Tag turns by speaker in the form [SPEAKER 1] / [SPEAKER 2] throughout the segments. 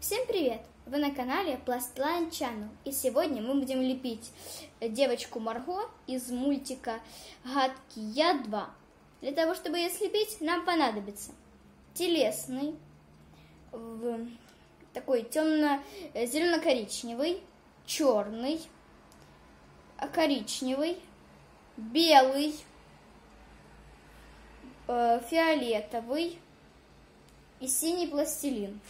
[SPEAKER 1] Всем привет! Вы на канале Plastline Channel и сегодня мы будем лепить девочку Марго из мультика Гадкий я 2. Для того, чтобы ее слепить, нам понадобится телесный, такой темно-зелено-коричневый, черный, коричневый, белый, э, фиолетовый и синий пластилин.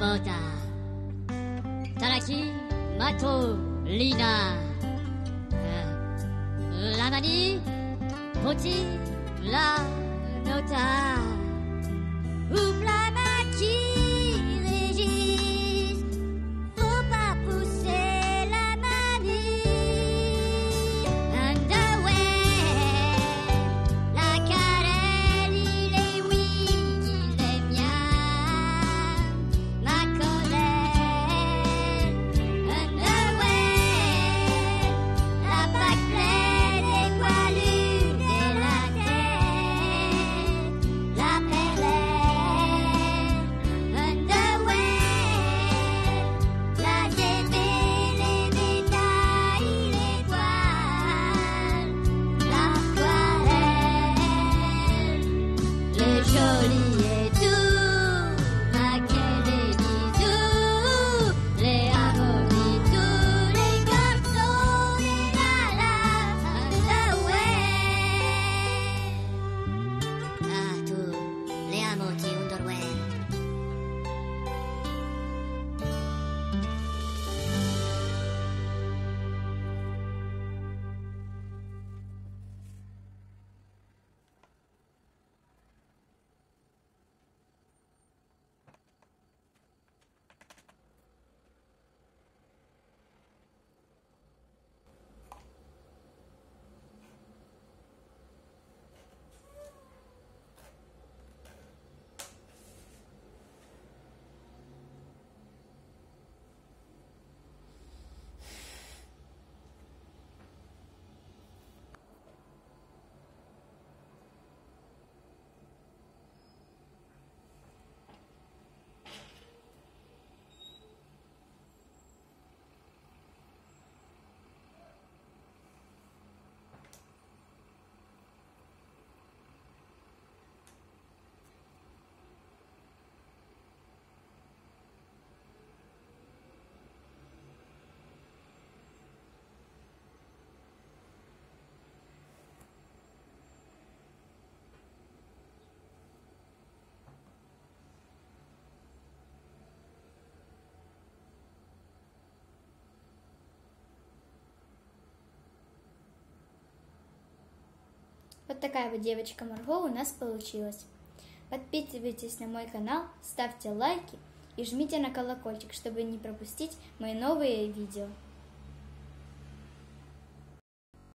[SPEAKER 2] ポーター。たらきマトリーダーラマニポチラのター。
[SPEAKER 1] Вот такая вот девочка Марго у нас получилась. Подписывайтесь на мой канал, ставьте лайки и жмите на колокольчик, чтобы не пропустить мои новые видео.